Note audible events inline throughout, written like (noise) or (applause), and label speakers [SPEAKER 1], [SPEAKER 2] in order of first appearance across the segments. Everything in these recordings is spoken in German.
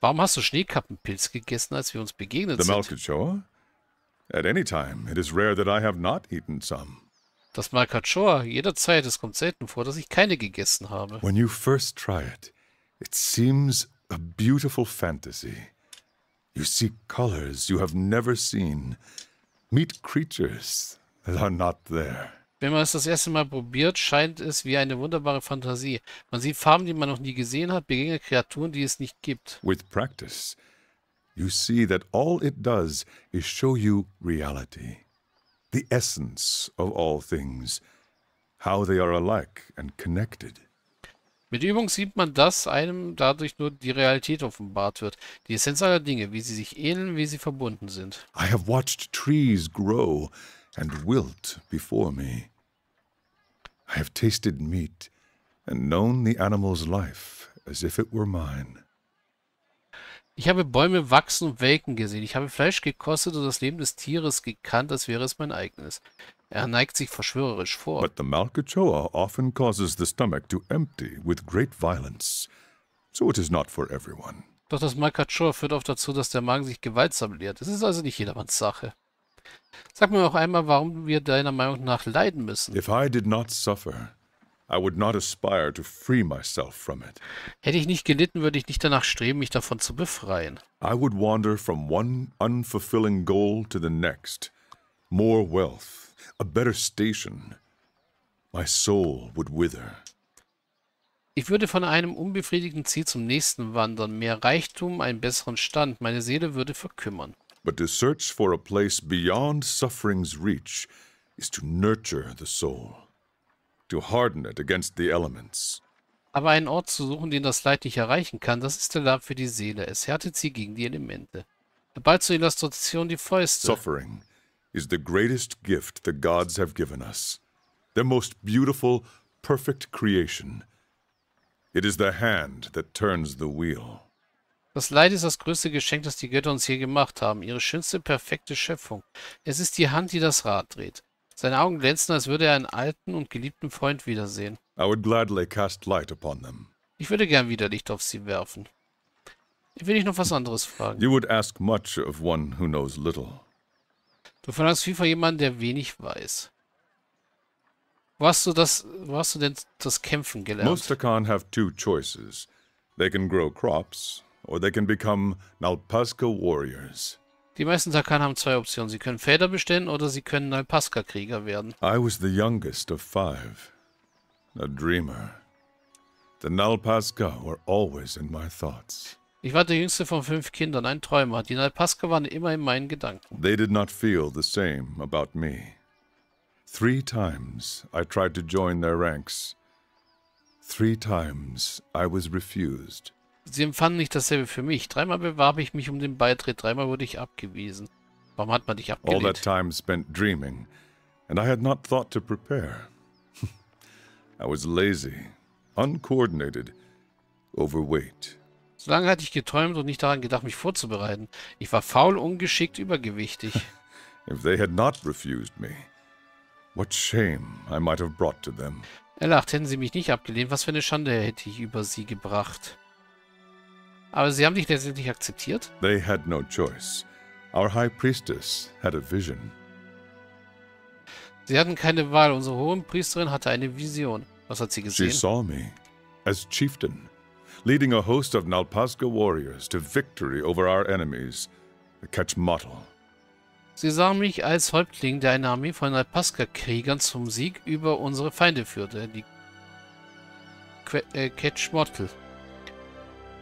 [SPEAKER 1] Warum hast du Schneekappenpilz gegessen, als wir uns begegnet
[SPEAKER 2] The
[SPEAKER 1] sind?
[SPEAKER 2] Malkachoa? At any time, it is rare that I have not eaten some.
[SPEAKER 1] Das Malkachoa, jederzeit, es kommt selten vor, dass ich keine gegessen habe.
[SPEAKER 2] When you first try it, it seems a beautiful fantasy. You see colors you have never seen, meet creatures that are not there.
[SPEAKER 1] Wenn man es das erste Mal probiert, scheint es wie eine wunderbare Fantasie. Man sieht Farben, die man noch nie gesehen hat, begegnet Kreaturen, die es nicht gibt.
[SPEAKER 2] With practice, you see that all it does is show you reality, the essence of all things, how they are alike and connected.
[SPEAKER 1] Mit Übung sieht man, dass einem dadurch nur die Realität offenbart wird. Die Essenz aller Dinge, wie sie sich ähneln, wie sie verbunden sind.
[SPEAKER 2] I have watched trees grow and wilt before me. I have tasted meat and known the animal's life as if it were mine.
[SPEAKER 1] Ich habe Bäume wachsen und welken gesehen. Ich habe Fleisch gekostet und das Leben des Tieres gekannt, als wäre es mein eigenes. Er neigt sich verschwörerisch vor.
[SPEAKER 2] But the Malkachoa often causes the stomach to empty with great violence, so it is not for everyone.
[SPEAKER 1] Doch das Malkachoa führt oft dazu, dass der Magen sich gewaltsam leert. Es ist also nicht jedermanns Sache. Sag mir noch einmal, warum wir deiner Meinung nach leiden müssen.
[SPEAKER 2] If I did not suffer, I would not aspire to free myself from it.
[SPEAKER 1] Hätte ich nicht gelitten, würde ich nicht danach streben, mich davon zu befreien.
[SPEAKER 2] I would wander from one unfulfilling goal to the next. More wealth, a better station. My soul would wither.
[SPEAKER 1] Ich würde von einem unbefriedigten Ziel zum nächsten wandern. Mehr Reichtum, einen besseren Stand. Meine Seele würde verkümmern.
[SPEAKER 2] But to search for a place beyond suffering's reach is to nurture the soul, to harden it against the elements.
[SPEAKER 1] Aber einen Ort zu suchen, den das Leid nicht erreichen kann, das ist der Lab für die Seele. Es härtet sie gegen die Elemente. Bald zur Illustration die Fäuste.
[SPEAKER 2] Suffering is the greatest gift the gods have given us, their most beautiful, perfect creation. It is the hand that turns the wheel.
[SPEAKER 1] Das Leid ist das größte Geschenk, das die Götter uns je gemacht haben. Ihre schönste, perfekte Schöpfung. Es ist die Hand, die das Rad dreht. Seine Augen glänzen, als würde er einen alten und geliebten Freund wiedersehen.
[SPEAKER 2] I would gladly cast light upon them.
[SPEAKER 1] Ich würde gern wieder Licht auf sie werfen. Ich will dich noch was anderes fragen.
[SPEAKER 2] You would ask much of one who knows little.
[SPEAKER 1] Du verlangst viel von jemandem, der wenig weiß. Wo hast du das, wo hast du denn das Kämpfen gelernt?
[SPEAKER 2] Most Takan have two choices. They can grow crops, or they can become Nalpazca warriors.
[SPEAKER 1] Die meisten Takan haben zwei Optionen. Sie können Felder bestellen oder sie können Alpaska-Krieger werden.
[SPEAKER 2] I was the youngest of five, a dreamer. The Nalpazca were always in my thoughts.
[SPEAKER 1] Ich war der jüngste von fünf Kindern, ein Träumer. Die Alpaska waren immer in meinen Gedanken.
[SPEAKER 2] They did not feel the same about me. Three times I tried to join their ranks. Three times I was refused.
[SPEAKER 1] Sie empfanden nicht dasselbe für mich. Dreimal bewarb ich mich um den Beitritt, dreimal wurde ich abgewiesen. Warum hat man dich
[SPEAKER 2] All that
[SPEAKER 1] abgelehnt?
[SPEAKER 2] time spent dreaming, and I had not thought to prepare. (laughs) I was lazy, uncoordinated, overweight.
[SPEAKER 1] Solange hatte ich geträumt und nicht daran gedacht, mich vorzubereiten. Ich war faul, ungeschickt, übergewichtig. (laughs)
[SPEAKER 2] If they had not refused me, what shame I might have brought to them.
[SPEAKER 1] Er lacht, hätten sie mich nicht abgelehnt, was für eine Schande hätte ich über sie gebracht. Aber sie haben dich letztendlich akzeptiert?
[SPEAKER 2] They had no choice. Our high priestess had a vision.
[SPEAKER 1] Sie hatten keine Wahl. Unsere Hohenpriesterin hatte eine Vision. Was hat sie
[SPEAKER 2] She
[SPEAKER 1] gesehen?
[SPEAKER 2] saw me as chieftain, leading a host of Nalpazca warriors to victory over our enemies, the Quetzmotl.
[SPEAKER 1] Sie sah mich als Häuptling, der eine Armee von Alpaska-Kriegern zum Sieg über unsere Feinde führte, die Que äh.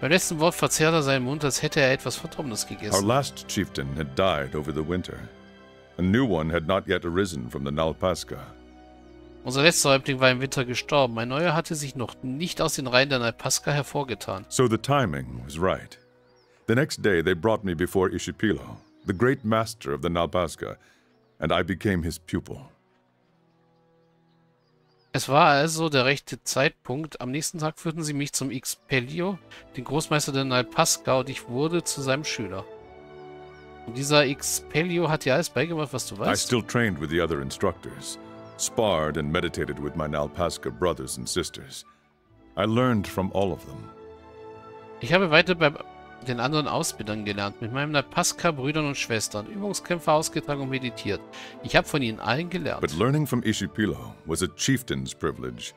[SPEAKER 1] Beim letzten Wort verzerrte er seinen Mund, als hätte er etwas Verdorbenes
[SPEAKER 2] Our
[SPEAKER 1] gegessen.
[SPEAKER 2] last chieftain had died over the winter. A new one had not yet arisen from the Nalpazca.
[SPEAKER 1] Unser letzter Häuptling war im Winter gestorben. Ein neuer hatte sich noch nicht aus den Reihen der Alpaska hervorgetan.
[SPEAKER 2] So the timing was right. The next day they brought me before Ishipilo, the great master of the Nalpazca, and I became his pupil.
[SPEAKER 1] Es war also der rechte Zeitpunkt. Am nächsten Tag führten sie mich zum Expelio, den Großmeister der Nalpaska, und ich wurde zu seinem Schüler. Und dieser Expelio hat dir alles beigebracht, was du
[SPEAKER 2] I
[SPEAKER 1] weißt.
[SPEAKER 2] still trained with the other instructors, sparred and meditated with my Nalpazca brothers and sisters. I learned from all of them.
[SPEAKER 1] Ich habe weiter bei den anderen Ausbildern gelernt, mit meinem Napaska, Brüdern und Schwestern, Übungskämpfe ausgetragen und meditiert. Ich habe von ihnen allen gelernt.
[SPEAKER 2] But learning from Ishipilo was a chieftain's privilege.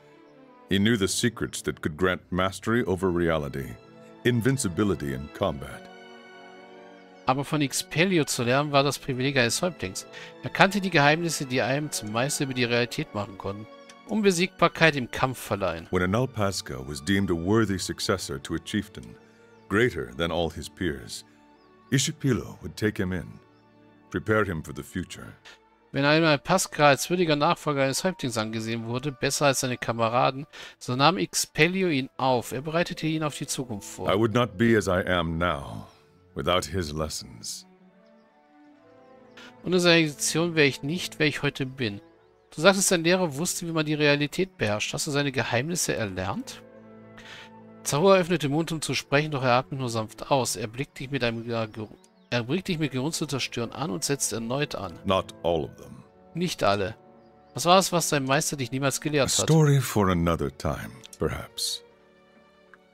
[SPEAKER 2] He knew the secrets that could grant mastery over reality, invincibility in combat.
[SPEAKER 1] Aber von Expelio zu lernen war das Privileg eines Häuptlings. Er kannte die Geheimnisse, die einem zum Meister über die Realität machen konnten. Unbesiegbarkeit im Kampf verleihen.
[SPEAKER 2] When Analpasca was deemed a worthy successor to a chieftain, greater than all his peers, Ishipilo would take him in, prepare him for the future.
[SPEAKER 1] Wenn einmal Pascal als würdiger Nachfolger eines Häuptlings angesehen wurde, besser als seine Kameraden, so nahm Expelio ihn auf. Er bereitete ihn auf die Zukunft vor.
[SPEAKER 2] I would not be as I am now without his lessons.
[SPEAKER 1] Ohne seine Lektion wäre ich nicht, wer ich heute bin. Du sagtest, sein Lehrer wusste, wie man die Realität beherrscht. Hast du seine Geheimnisse erlernt? Zahua öffnete den Mund, um zu sprechen, doch er atmete nur sanft aus. Er blickte dich mit einem er blickte dich mit gerunzelter Stirn an und setzte erneut an.
[SPEAKER 2] Not all of them.
[SPEAKER 1] Nicht alle. Was war es, was dein Meister dich niemals gelehrt
[SPEAKER 2] A
[SPEAKER 1] hat?
[SPEAKER 2] story for another time, perhaps.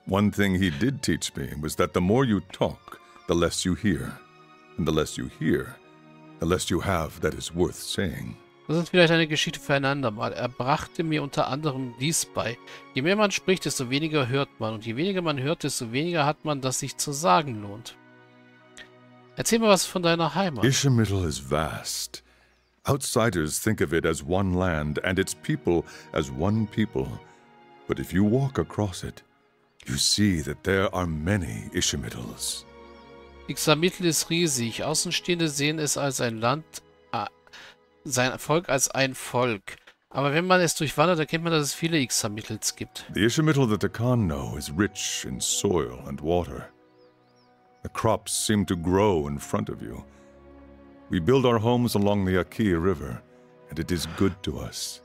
[SPEAKER 2] One thing he did teach me was that the more you talk, the less you hear. And the less you hear, the less you have that is worth saying.
[SPEAKER 1] Das ist vielleicht eine Geschichte für ein andermal. Er brachte mir unter anderem dies bei. Je mehr man spricht, desto weniger hört man. Und je weniger man hört, desto weniger hat man, das sich zu sagen lohnt. Erzähl mir was von deiner Heimat.
[SPEAKER 2] Ishmael is vast. Outsiders think of it as one land and its people as one people. But if you walk across it, you see that there are many Ishmaels.
[SPEAKER 1] Ixamitl ist riesig. Außenstehende sehen es als ein Land, sein Volk als ein Volk. Aber wenn man es durchwandert, erkennt man, dass es viele Ixamitls gibt.
[SPEAKER 2] The Ishmael that the Khan know is rich in soil and water. The crops seem to grow in front of you. We build our homes along the Aki River, and it is good to us.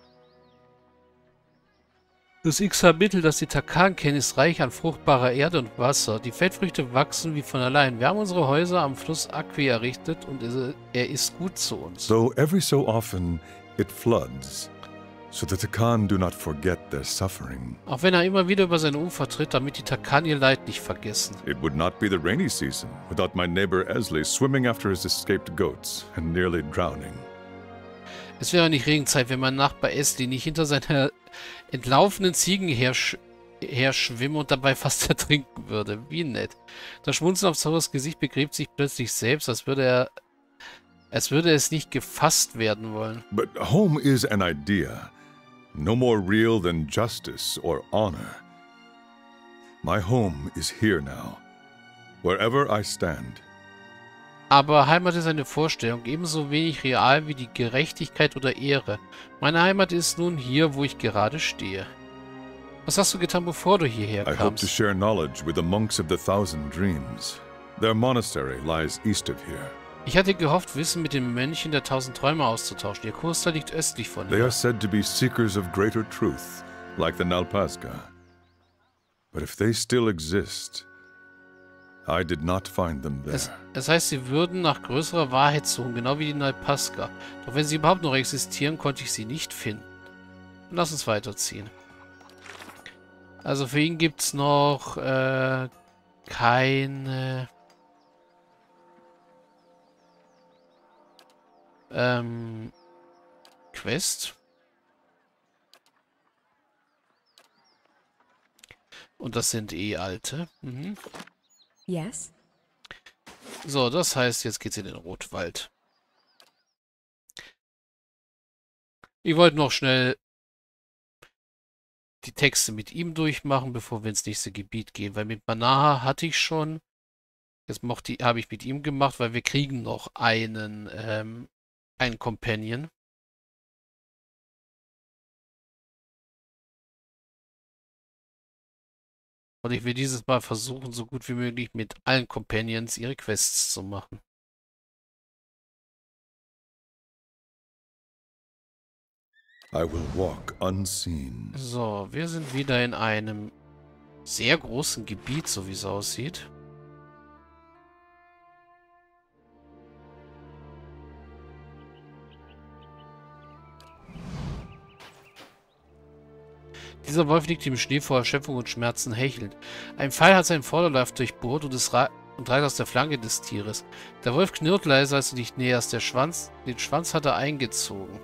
[SPEAKER 1] Das Ixamitl, das die Takan kennen, ist reich an fruchtbarer Erde und Wasser. Die Feldfrüchte wachsen wie von allein. Wir haben unsere Häuser am Fluss Akwi errichtet und er ist gut zu uns.
[SPEAKER 2] Though every so often it floods, so the Khan do not forget their suffering.
[SPEAKER 1] Auch wenn er immer wieder über seine Ufer tritt, damit die Takan ihr Leid nicht vergessen.
[SPEAKER 2] It would not be the rainy season without my neighbor Esley swimming after his escaped goats and nearly drowning.
[SPEAKER 1] Es wäre nicht Regenzeit, wenn mein Nachbar Esli nicht hinter seiner entlaufenen Ziegen hersch herschwimmen und dabei (laughs) fast ertrinken würde. Wie nett. Das Schmunzeln auf Sauros Gesicht begräbt sich plötzlich selbst, als würde er als würde es nicht gefasst werden wollen.
[SPEAKER 2] But home is an idea, no more real than justice or honor. My home is here now, wherever I stand.
[SPEAKER 1] Aber Heimat ist eine Vorstellung, ebenso wenig real wie die Gerechtigkeit oder Ehre. Meine Heimat ist nun hier, wo ich gerade stehe. Was hast du getan, bevor du hierher
[SPEAKER 2] I hope to
[SPEAKER 1] kamst?
[SPEAKER 2] share knowledge with the monks of the Thousand Dreams. Their monastery lies east of here.
[SPEAKER 1] Ich hatte gehofft, Wissen mit den Mönchen der Tausend Träume auszutauschen. Ihr Kloster liegt östlich von
[SPEAKER 2] They
[SPEAKER 1] hier.
[SPEAKER 2] are said to be seekers of greater truth, like the Nalpazga. But if they still exist, I did not find them there.
[SPEAKER 1] Es, es heißt, sie würden nach größerer Wahrheit suchen, genau wie die Nalpaska. Doch wenn sie überhaupt noch existieren, konnte ich sie nicht finden. Lass uns weiterziehen. Also für ihn gibt es noch äh, keine ähm, Quest. Und das sind eh alte. Mhm.
[SPEAKER 3] Yes?
[SPEAKER 1] So, das heißt, jetzt geht's in den Rotwald. Ich wollte noch schnell die Texte mit ihm durchmachen, bevor wir ins nächste Gebiet gehen, weil mit Manaha hatte ich schon. Jetzt habe ich mit ihm gemacht, weil wir kriegen noch einen, ähm, einen Companion. Und ich will dieses Mal versuchen, so gut wie möglich mit allen Companions ihre Quests zu machen. So, wir sind wieder in einem sehr großen Gebiet, so wie es aussieht. Dieser Wolf liegt im Schnee vor Erschöpfung und Schmerzen hechelnd. Ein Pfeil hat seinen Vorderlauf durchbohrt und, und treibt aus der Flanke des Tieres. Der Wolf knurrt leise, als du dich näherst. Der Schwanz, den Schwanz hat er eingezogen.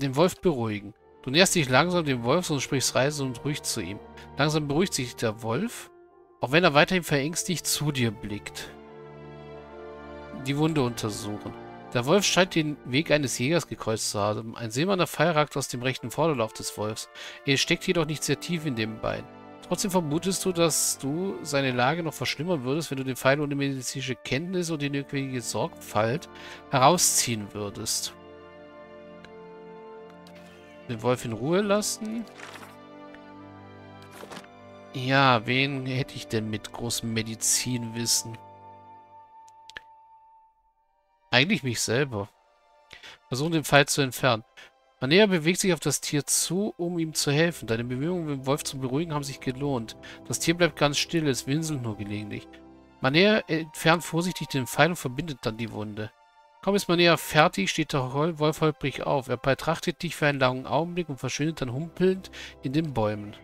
[SPEAKER 1] Den Wolf beruhigen. Du näherst dich langsam dem Wolf und sprichst leise und ruhig zu ihm. Langsam beruhigt sich der Wolf, auch wenn er weiterhin verängstigt zu dir blickt. Die Wunde untersuchen. Der Wolf scheint den Weg eines Jägers gekreuzt zu haben. Ein silberner Pfeil ragt aus dem rechten Vorderlauf des Wolfs. Er steckt jedoch nicht sehr tief in dem Bein. Trotzdem vermutest du, dass du seine Lage noch verschlimmern würdest, wenn du den Pfeil ohne medizinische Kenntnis und die notwendige Sorgfalt herausziehen würdest. Den Wolf in Ruhe lassen. Ja, wen hätte ich denn mit großem Medizinwissen? Eigentlich mich selber. Versuchen den Pfeil zu entfernen. Manea bewegt sich auf das Tier zu, um ihm zu helfen. Deine Bemühungen, den Wolf zu beruhigen, haben sich gelohnt. Das Tier bleibt ganz still, es winselt nur gelegentlich. Manea entfernt vorsichtig den Pfeil und verbindet dann die Wunde. Kaum ist Manea fertig, steht der Wolf holprig auf. Er betrachtet dich für einen langen Augenblick und verschwindet dann humpelnd in den Bäumen.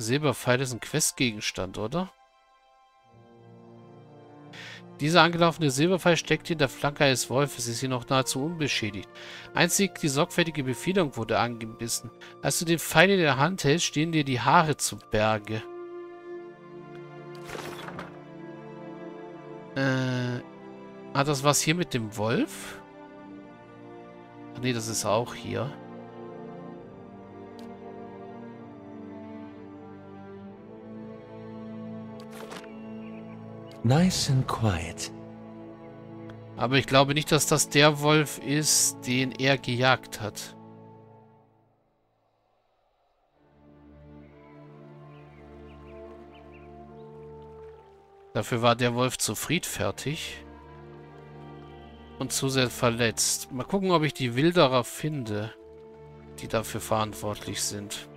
[SPEAKER 1] Silberpfeil ist ein Questgegenstand, oder? Dieser angelaufene Silberpfeil steckt in der Flanke eines Wolfes, ist hier noch nahezu unbeschädigt. Einzig die sorgfältige Befehlung wurde angebissen. Als du den Pfeil in der Hand hältst, stehen dir die Haare zu Berge. Äh, hat das was hier mit dem Wolf? Ach nee, das ist auch hier.
[SPEAKER 3] Nice and quiet.
[SPEAKER 1] Aber ich glaube nicht, dass das der Wolf ist, den er gejagt hat. Dafür war der Wolf zu friedfertig und zu sehr verletzt. Mal gucken, ob ich die Wilderer finde, die dafür verantwortlich sind.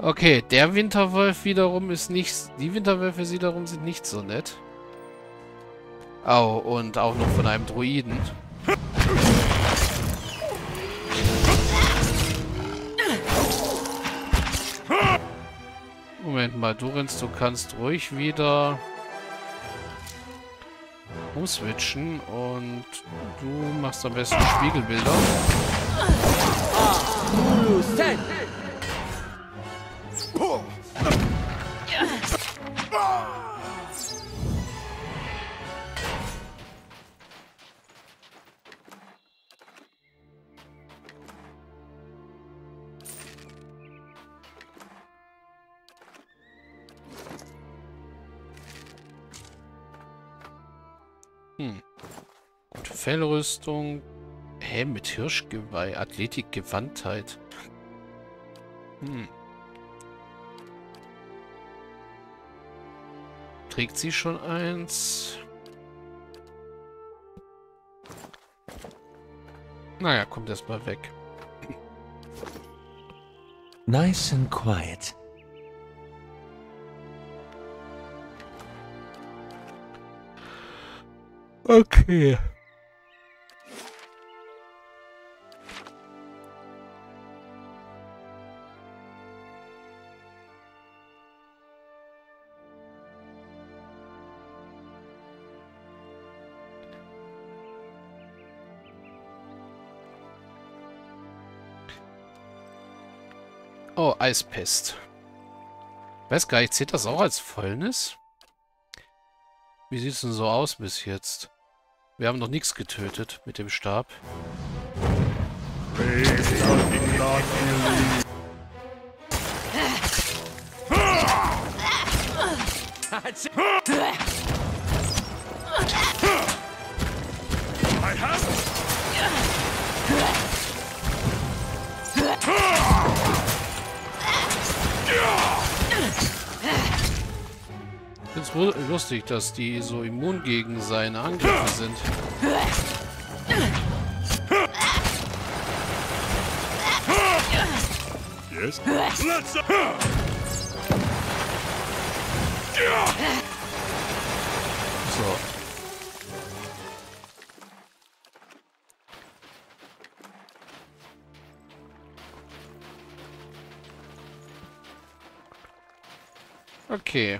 [SPEAKER 1] Okay, der Winterwolf wiederum ist nicht... Die Winterwölfe wiederum sind nicht so nett. Oh, und auch noch von einem Druiden. Moment mal, Durins, du kannst ruhig wieder umswitchen und du machst am besten Spiegelbilder. Hm. Fellrüstung. Hä, mit Hirschgeweih. Athletik, Gewandtheit. Hm. Trägt sie schon eins? Naja, kommt erstmal weg.
[SPEAKER 3] Nice and quiet.
[SPEAKER 1] Okay. Oh, Eispest. Weiß gar nicht, zählt das auch als Fäulnis? Wie sieht es denn so aus bis jetzt? Wir haben noch nichts getötet mit dem Stab.
[SPEAKER 2] I (laughs)
[SPEAKER 1] finde es lustig, dass die so immun gegen seine Angriffe sind.
[SPEAKER 2] Yes? Let's...
[SPEAKER 1] So. Okay.